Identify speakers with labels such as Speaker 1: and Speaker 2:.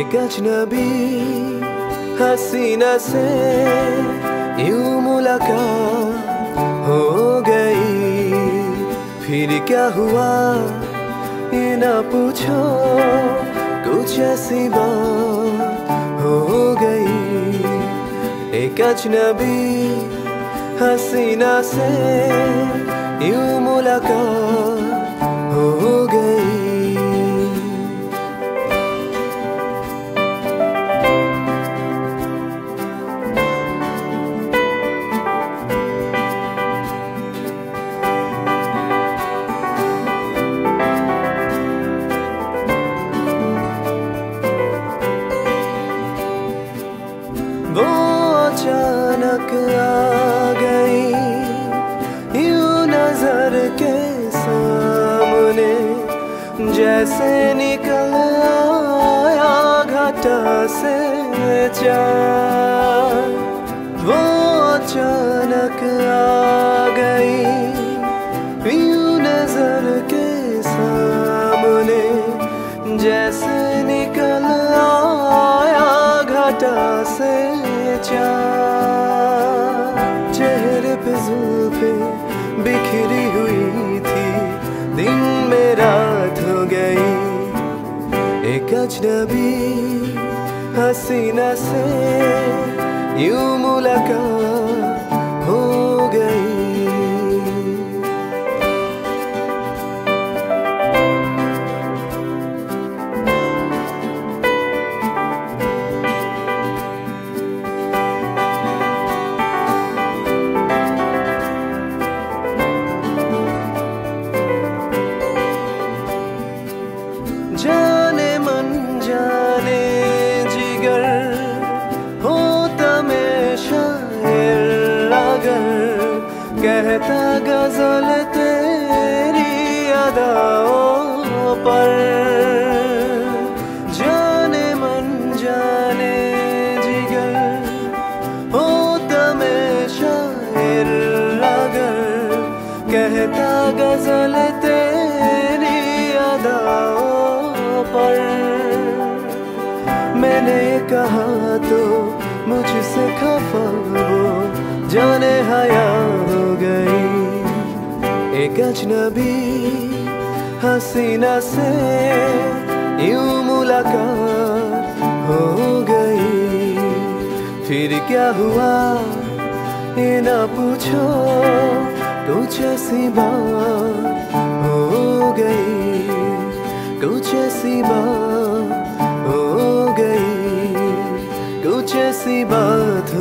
Speaker 1: एक अजनबी हसीना से यूँ मुलाकात हो गई। फिर क्या हुआ? ये ना पूछो, कुछ ऐसी बात हो गई। एक अजनबी हसीना से यूँ मुलाकात हो गई। अचानक आ गई। यूँ नज़र के सामने जैसे निकल आया घटा से चार वो अचानक आ गई। यूँ नज़र के सामने जैसे चेहरे बिखरी हुई थी। दिन में रात हो गई। एक अजनबी हसीना से यू मुलाकात कहता गज़ल तेरी अदाओं पर। जाने मन, जाने जिगर हो मैं शायर कहता गज़ल तेरी अदाओं पर। मैंने कहा तो मुझसे खफा वो जाने हया हो एक अजनबी हसीना से यूँ मुलाकात हो गई। फिर क्या हुआ? ये ना पूछो, कुछ ऐसी बात हो गई। कुछ ऐसी बात हो गई, कुछ ऐसी बात